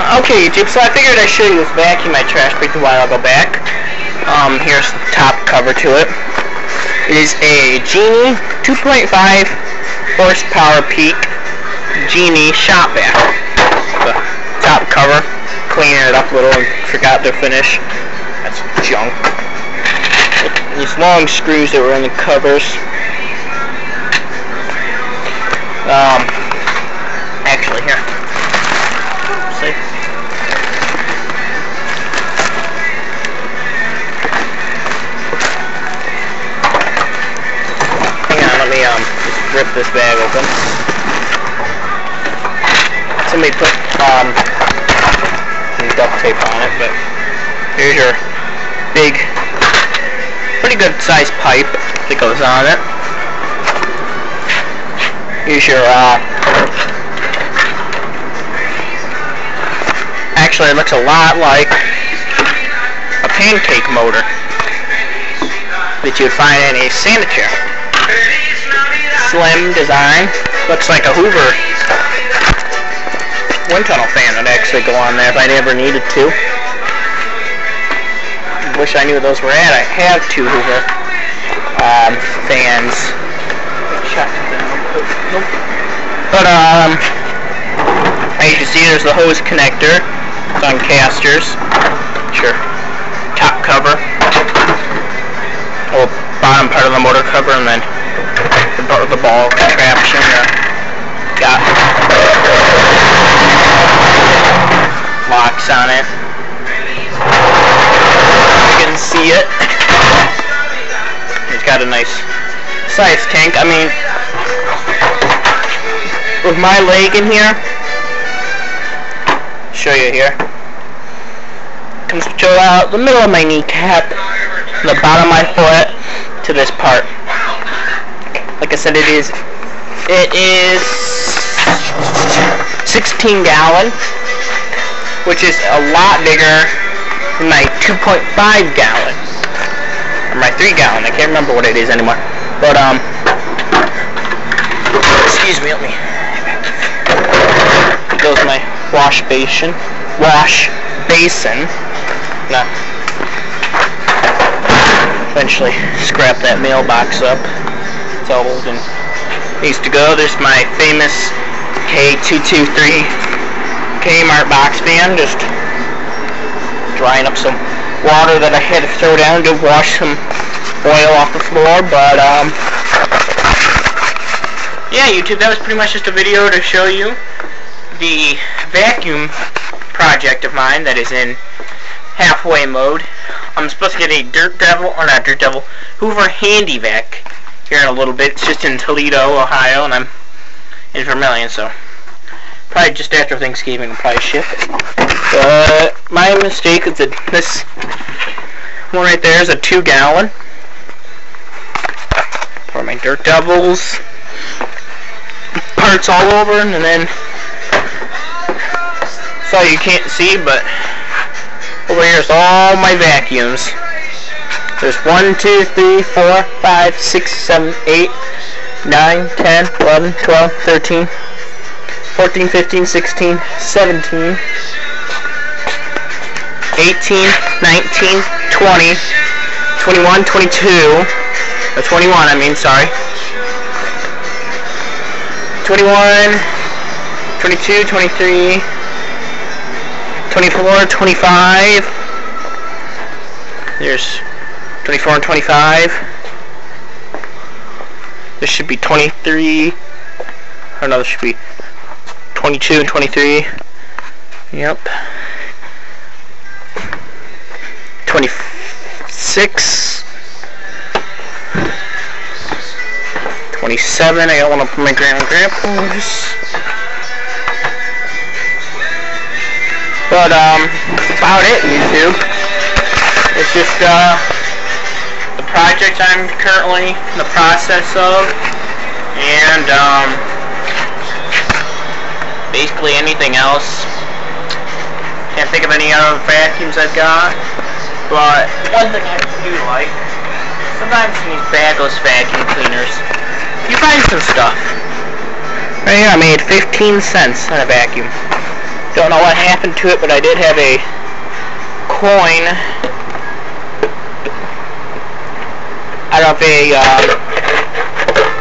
Okay, YouTube, so I figured I'd show you this vacuum I trashed a while ago back. Um, here's the top cover to it. It is a Genie 2.5 horsepower peak Genie shop vac. The top cover, cleaning it up a little and forgot the finish. That's junk. These long screws that were in the covers. Um, open. Somebody put um some duct tape on it, but here's your big, pretty good sized pipe that goes on it. Here's your uh actually it looks a lot like a pancake motor that you would find in a chair. Slim design. Looks like a Hoover wind tunnel fan would actually go on there if I ever needed to. Wish I knew where those were at. I have two Hoover um, fans. But um, as you can see, there's the hose connector. It's on casters. Sure. Top cover. Well, bottom part of the motor cover, and then locks on it. You can see it. It's got a nice size tank. I mean, with my leg in here, show you here. Comes to out the middle of my kneecap, the bottom of my foot to this part. Like I said, it is it is 16 gallon, which is a lot bigger than my 2.5 gallon or my 3 gallon. I can't remember what it is anymore. But um, excuse me, let me. Here goes my wash basin. Wash basin. Nah. Eventually scrap that mailbox up. It's old and needs to go. There's my famous K223 Kmart box fan. Just drying up some water that I had to throw down to wash some oil off the floor. But um, yeah, YouTube, that was pretty much just a video to show you the vacuum project of mine that is in halfway mode. I'm supposed to get a Dirt Devil, or not Dirt Devil, Hoover Handy Vac here in a little bit. It's just in Toledo, Ohio, and I'm in Vermilion, so probably just after Thanksgiving I'll probably ship it. But my mistake is that this one right there is a two gallon for my Dirt Devils parts all over, and then so you can't see, but over here is all my vacuums. There's 1, 2, 3, 4, 5, 6, 7, 8, 9, 10, 11, 12, 13, 14, 15, 16, 17, 18, 19, 20, 21, 22, or 21, I mean, sorry. 21, 22, 23, 24, 25. There's 24 and 25. This should be 23. Or no, this should be 22 and 23. Yep. 26. 27. I got one up for my grandma and grandpa's. But, um, about it, YouTube. It's just, uh, the project I'm currently in the process of, and, um, basically anything else. Can't think of any other vacuums I've got, but one thing I do like, sometimes in these bagless vacuum cleaners, you find some stuff. Right here, I made 15 cents on a vacuum. Don't know what happened to it, but I did have a coin. Out of a, uh,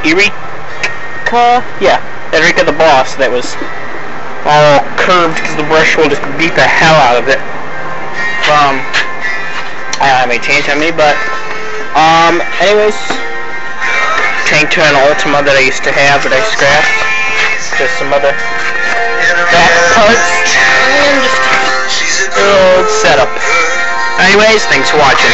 Eureka? Yeah, Eureka the Boss that was all curved because the brush will just beat the hell out of it. Um, I don't have any change on me, but, um, anyways, tank to an Ultima that I used to have that I scrapped. Just some other back parts and just old setup. Anyways, thanks for watching.